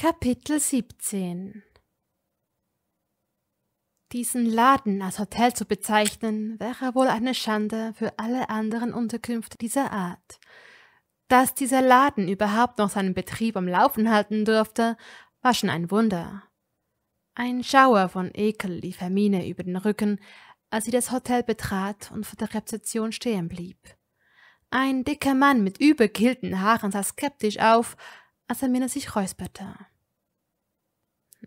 Kapitel 17 Diesen Laden als Hotel zu bezeichnen, wäre wohl eine Schande für alle anderen Unterkünfte dieser Art. Dass dieser Laden überhaupt noch seinen Betrieb am Laufen halten durfte, war schon ein Wunder. Ein Schauer von Ekel lief Hermine über den Rücken, als sie das Hotel betrat und vor der Rezeption stehen blieb. Ein dicker Mann mit überkillten Haaren sah skeptisch auf, als Hermine sich räusperte.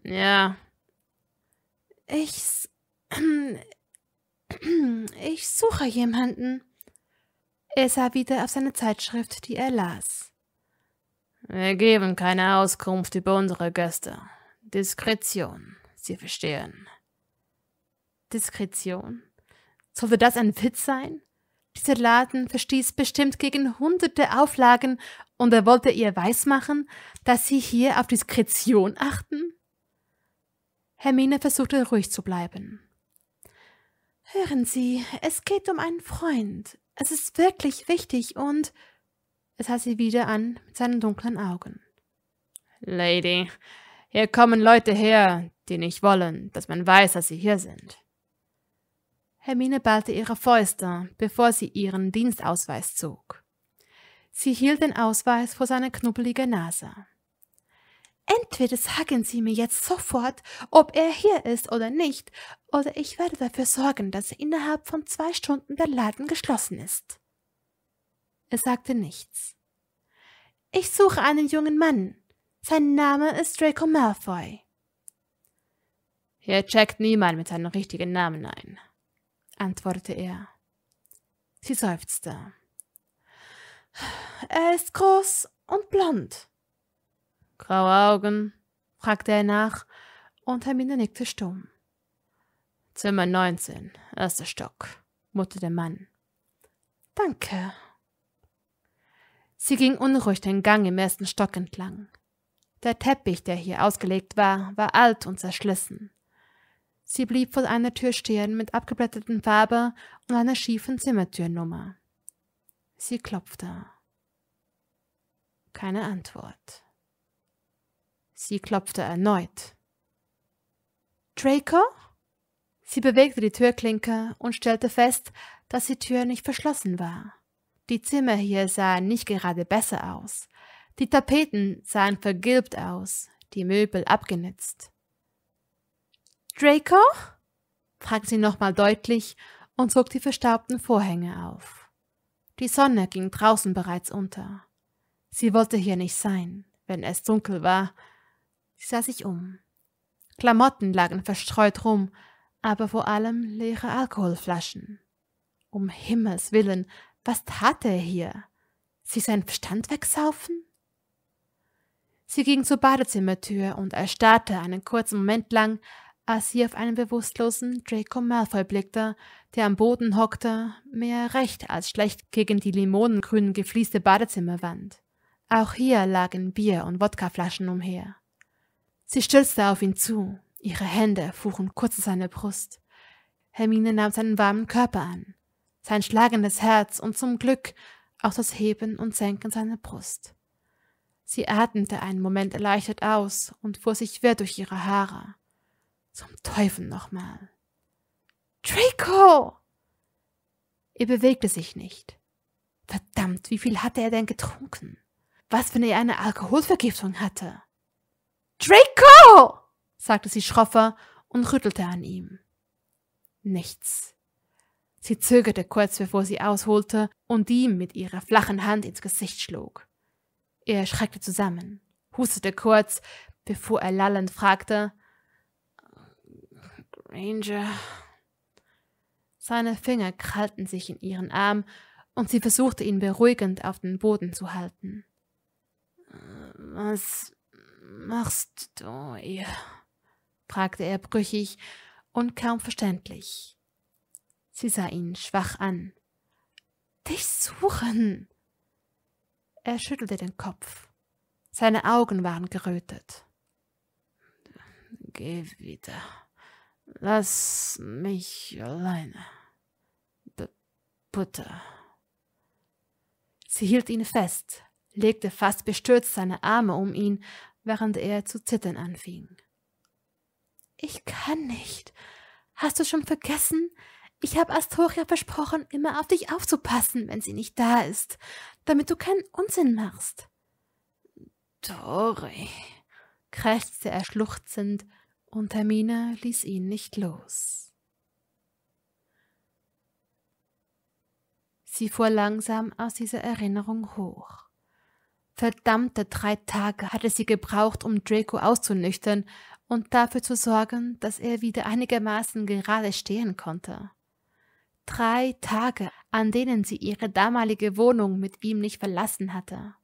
Ja. Ich. Ich suche jemanden. Er sah wieder auf seine Zeitschrift, die er las. Wir geben keine Auskunft über unsere Gäste. Diskretion, Sie verstehen. Diskretion? Sollte das ein Witz sein? Dieser Laden verstieß bestimmt gegen hunderte Auflagen und er wollte ihr weismachen, dass sie hier auf Diskretion achten? Hermine versuchte ruhig zu bleiben. Hören Sie, es geht um einen Freund. Es ist wirklich wichtig und. Es sah sie wieder an mit seinen dunklen Augen. Lady, hier kommen Leute her, die nicht wollen, dass man weiß, dass sie hier sind. Hermine ballte ihre Fäuste, bevor sie ihren Dienstausweis zog. Sie hielt den Ausweis vor seine knubbelige Nase. Entweder sagen Sie mir jetzt sofort, ob er hier ist oder nicht, oder ich werde dafür sorgen, dass innerhalb von zwei Stunden der Laden geschlossen ist. Er sagte nichts. Ich suche einen jungen Mann. Sein Name ist Draco Malfoy. Hier checkt niemand mit seinem richtigen Namen ein, antwortete er. Sie seufzte. Er ist groß und blond. Graue Augen? fragte er nach, und Hermine nickte stumm. Zimmer 19, erster Stock, murrte der Mann. Danke. Sie ging unruhig den Gang im ersten Stock entlang. Der Teppich, der hier ausgelegt war, war alt und zerschlissen. Sie blieb vor einer Tür stehen mit abgeblätterten Farbe und einer schiefen Zimmertürnummer. Sie klopfte. Keine Antwort. Sie klopfte erneut. Draco? Sie bewegte die Türklinke und stellte fest, dass die Tür nicht verschlossen war. Die Zimmer hier sahen nicht gerade besser aus. Die Tapeten sahen vergilbt aus, die Möbel abgenützt. Draco? fragte sie nochmal deutlich und zog die verstaubten Vorhänge auf. Die Sonne ging draußen bereits unter. Sie wollte hier nicht sein, wenn es dunkel war. Sie sah sich um. Klamotten lagen verstreut rum, aber vor allem leere Alkoholflaschen. Um Himmels willen, was tat er hier? Sich sein Verstand wegsaufen? Sie ging zur Badezimmertür und erstarrte einen kurzen Moment lang, als sie auf einen bewusstlosen Draco Malfoy blickte, der am Boden hockte, mehr recht als schlecht gegen die limonengrün gefließte Badezimmerwand. Auch hier lagen Bier- und Wodkaflaschen umher. Sie stürzte auf ihn zu, ihre Hände fuhren kurz zu seiner Brust. Hermine nahm seinen warmen Körper an, sein schlagendes Herz und zum Glück auch das Heben und Senken seiner Brust. Sie atmete einen Moment erleichtert aus und fuhr sich wirr durch ihre Haare. Zum Teufel nochmal. Draco! Er bewegte sich nicht. Verdammt, wie viel hatte er denn getrunken? Was, wenn er eine Alkoholvergiftung hatte? Draco! sagte sie schroffer und rüttelte an ihm. Nichts. Sie zögerte kurz, bevor sie ausholte und ihm mit ihrer flachen Hand ins Gesicht schlug. Er schreckte zusammen, hustete kurz, bevor er lallend fragte, Ranger. Seine Finger krallten sich in ihren Arm und sie versuchte ihn beruhigend auf den Boden zu halten. Was machst du ihr? fragte er brüchig und kaum verständlich. Sie sah ihn schwach an. Dich suchen. Er schüttelte den Kopf. Seine Augen waren gerötet. Geh wieder. Lass mich alleine. B Butter. Sie hielt ihn fest, legte fast bestürzt seine Arme um ihn, während er zu zittern anfing. Ich kann nicht. Hast du schon vergessen? Ich habe Astoria versprochen, immer auf dich aufzupassen, wenn sie nicht da ist, damit du keinen Unsinn machst. Tori, krächzte er schluchzend, und Hermine ließ ihn nicht los. Sie fuhr langsam aus dieser Erinnerung hoch. Verdammte drei Tage hatte sie gebraucht, um Draco auszunüchtern und dafür zu sorgen, dass er wieder einigermaßen gerade stehen konnte. Drei Tage, an denen sie ihre damalige Wohnung mit ihm nicht verlassen hatte.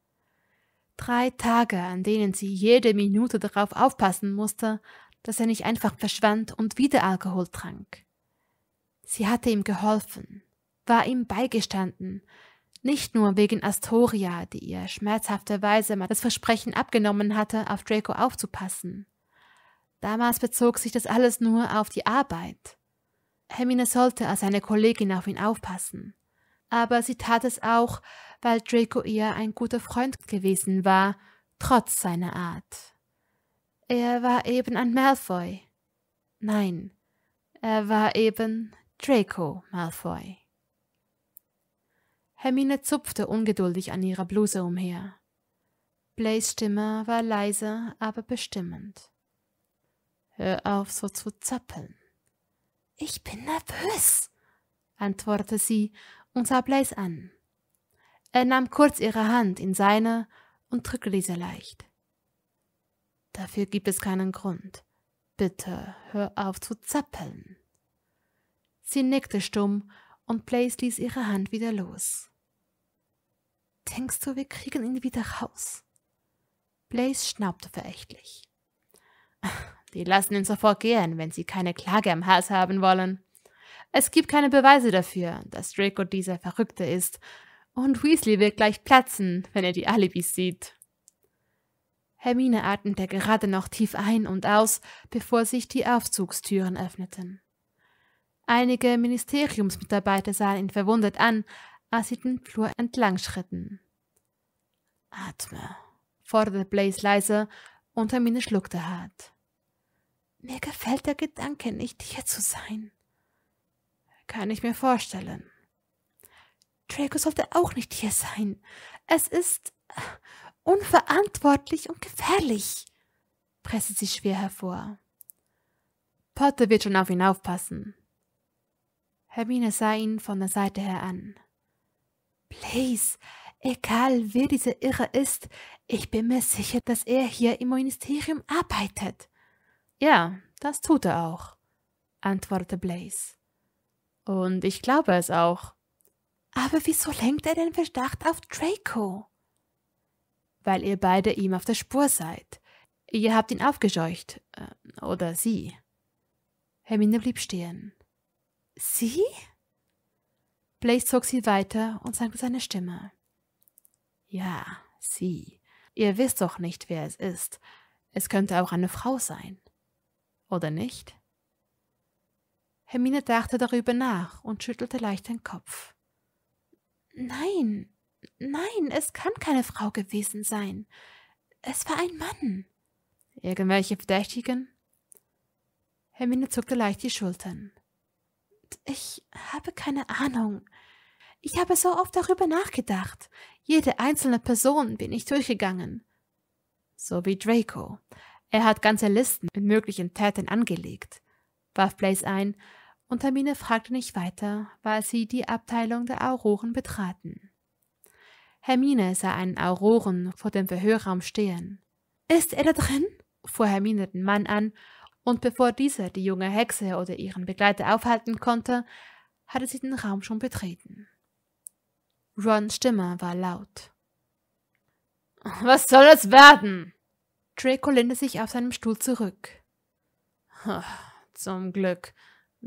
Drei Tage, an denen sie jede Minute darauf aufpassen musste, dass er nicht einfach verschwand und wieder Alkohol trank. Sie hatte ihm geholfen, war ihm beigestanden, nicht nur wegen Astoria, die ihr schmerzhafterweise mal das Versprechen abgenommen hatte, auf Draco aufzupassen. Damals bezog sich das alles nur auf die Arbeit. Hermine sollte als eine Kollegin auf ihn aufpassen. Aber sie tat es auch, weil Draco ihr ein guter Freund gewesen war, trotz seiner Art. Er war eben ein Malfoy. Nein, er war eben Draco Malfoy. Hermine zupfte ungeduldig an ihrer Bluse umher. Blaze Stimme war leise, aber bestimmend. Hör auf, so zu zappeln. Ich bin nervös, antwortete sie und sah Blaze an. Er nahm kurz ihre Hand in seine und drückte diese leicht. Dafür gibt es keinen Grund. Bitte hör auf zu zappeln. Sie nickte stumm und Blaze ließ ihre Hand wieder los. Denkst du, wir kriegen ihn wieder raus? Blaze schnaubte verächtlich. Die lassen ihn sofort gehen, wenn sie keine Klage am Hals haben wollen. Es gibt keine Beweise dafür, dass Draco dieser Verrückte ist, und Weasley wird gleich platzen, wenn er die Alibis sieht. Hermine atmete gerade noch tief ein und aus, bevor sich die Aufzugstüren öffneten. Einige Ministeriumsmitarbeiter sahen ihn verwundert an, als sie den Flur entlang schritten. Atme, forderte Blaze leise, und Hermine schluckte hart. Mir gefällt der Gedanke nicht, hier zu sein. Kann ich mir vorstellen. Draco sollte auch nicht hier sein. Es ist unverantwortlich und gefährlich, presste sie schwer hervor. Potter wird schon auf ihn aufpassen. Hermine sah ihn von der Seite her an. Blaze, egal wer dieser Irre ist, ich bin mir sicher, dass er hier im Ministerium arbeitet. Ja, das tut er auch, antwortete Blaze. Und ich glaube es auch. Aber wieso lenkt er den Verdacht auf Draco? Weil ihr beide ihm auf der Spur seid. Ihr habt ihn aufgescheucht. Äh, oder sie. Hermine blieb stehen. Sie? Blaze zog sie weiter und sang seine Stimme. Ja, sie. Ihr wisst doch nicht, wer es ist. Es könnte auch eine Frau sein. Oder nicht? Hermine dachte darüber nach und schüttelte leicht den Kopf. Nein, nein, es kann keine Frau gewesen sein. Es war ein Mann. Irgendwelche Verdächtigen? Hermine zuckte leicht die Schultern. Ich habe keine Ahnung. Ich habe so oft darüber nachgedacht. Jede einzelne Person bin ich durchgegangen. So wie Draco. Er hat ganze Listen mit möglichen Tätern angelegt, warf Blaze ein, und Hermine fragte nicht weiter, weil sie die Abteilung der Auroren betraten. Hermine sah einen Auroren vor dem Verhörraum stehen. Ist er da drin? fuhr Hermine den Mann an und bevor dieser die junge Hexe oder ihren Begleiter aufhalten konnte, hatte sie den Raum schon betreten. Rons Stimme war laut. Was soll es werden? Draco lehnte sich auf seinem Stuhl zurück. Zum Glück.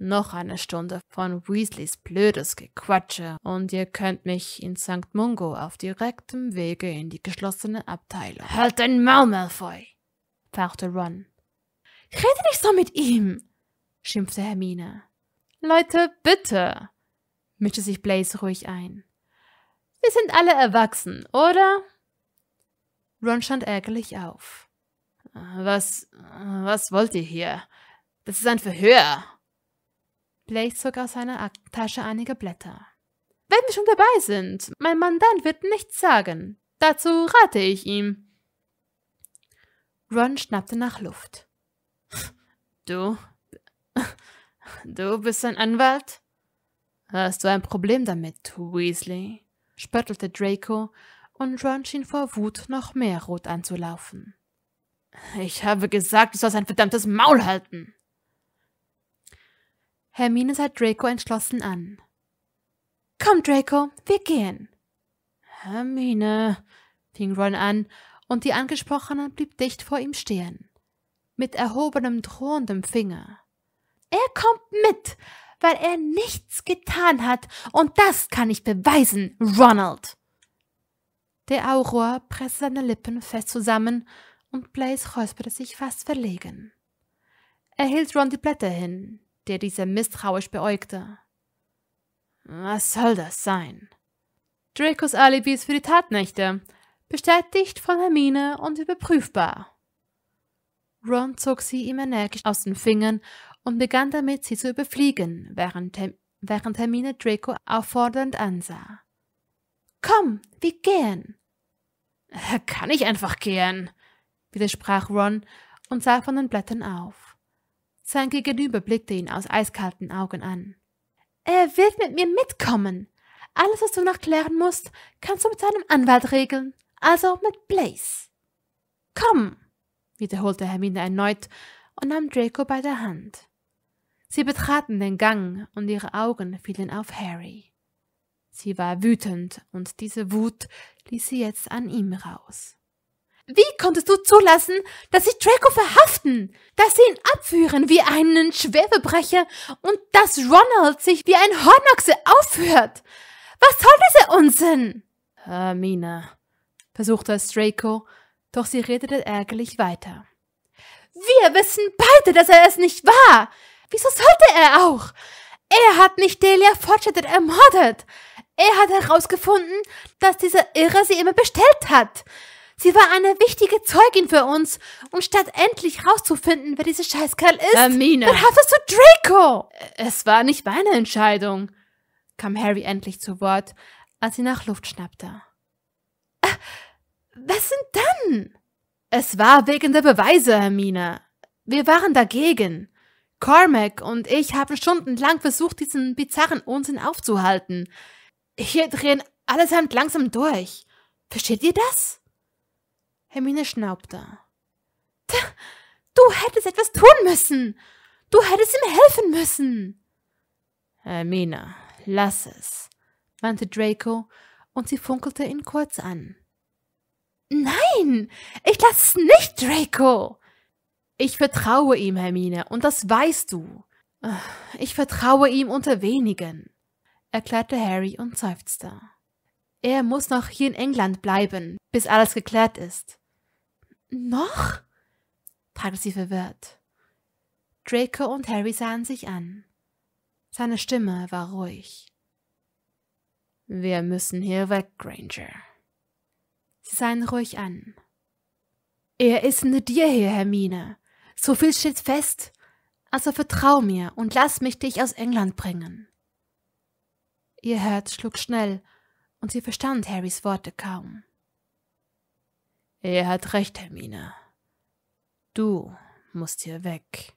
Noch eine Stunde von Weasleys blödes Gequatsche und ihr könnt mich in St. Mungo auf direktem Wege in die geschlossene Abteilung. Halt dein Maul, Malfoy! fauchte Ron. Rede nicht so mit ihm, schimpfte Hermine. Leute, bitte, mischte sich Blaze ruhig ein. Wir sind alle erwachsen, oder? Ron stand ärgerlich auf. Was, was wollt ihr hier? Das ist ein Verhör. Blaze zog aus seiner Tasche einige Blätter. Wenn wir schon dabei sind, mein Mandant wird nichts sagen. Dazu rate ich ihm. Ron schnappte nach Luft. Du? Du bist ein Anwalt? Hast du ein Problem damit, Weasley? spöttelte Draco, und Ron schien vor Wut noch mehr rot anzulaufen. Ich habe gesagt, du sollst ein verdammtes Maul halten. Hermine sah Draco entschlossen an. Komm, Draco, wir gehen. Hermine, fing Ron an, und die Angesprochene blieb dicht vor ihm stehen, mit erhobenem drohendem Finger. Er kommt mit, weil er nichts getan hat, und das kann ich beweisen, Ronald. Der Auror presste seine Lippen fest zusammen, und Blaze räusperte sich fast verlegen. Er hielt Ron die Blätter hin, der dieser misstrauisch beäugte. Was soll das sein? Dracos Alibis für die Tatnächte, bestätigt von Hermine und überprüfbar. Ron zog sie ihm energisch aus den Fingern und begann damit, sie zu überfliegen, während, während Hermine Draco auffordernd ansah. Komm, wir gehen. Kann ich einfach gehen? widersprach Ron und sah von den Blättern auf. Sein Gegenüber blickte ihn aus eiskalten Augen an. Er wird mit mir mitkommen. Alles, was du noch klären musst, kannst du mit seinem Anwalt regeln, also mit Blaze. Komm, wiederholte Hermine erneut und nahm Draco bei der Hand. Sie betraten den Gang und ihre Augen fielen auf Harry. Sie war wütend und diese Wut ließ sie jetzt an ihm raus. Wie konntest du zulassen, dass sie Draco verhaften, dass sie ihn abführen wie einen Schwerbebrecher und dass Ronald sich wie ein Hornochse aufführt? Was soll dieser Unsinn? Hermine, versuchte es Draco, doch sie redete ärgerlich weiter. Wir wissen beide, dass er es nicht war. Wieso sollte er auch? Er hat nicht Delia Fortschritt ermordet. Er hat herausgefunden, dass dieser Irre sie immer bestellt hat. Sie war eine wichtige Zeugin für uns. Und statt endlich rauszufinden, wer dieser Scheißkerl ist, Hermine. verhaftest du Draco. Es war nicht meine Entscheidung, kam Harry endlich zu Wort, als sie nach Luft schnappte. Äh, was sind dann? Es war wegen der Beweise, Hermine. Wir waren dagegen. Cormac und ich haben stundenlang versucht, diesen bizarren Unsinn aufzuhalten. Hier drehen allesamt langsam durch. Versteht ihr das? Hermine schnaubte. Du hättest etwas tun müssen. Du hättest ihm helfen müssen. Hermine, lass es, meinte Draco, und sie funkelte ihn kurz an. Nein, ich lass es nicht, Draco. Ich vertraue ihm, Hermine, und das weißt du. Ich vertraue ihm unter wenigen, erklärte Harry und seufzte. Er muss noch hier in England bleiben, bis alles geklärt ist. Noch? fragte sie verwirrt. Draco und Harry sahen sich an. Seine Stimme war ruhig. Wir müssen hier weg, Granger. Sie sahen ruhig an. Er ist hinter dir her, Hermine. So viel steht fest. Also vertrau mir und lass mich dich aus England bringen. Ihr Herz schlug schnell, und sie verstand Harrys Worte kaum. Er hat recht, Hermine. Du musst hier weg.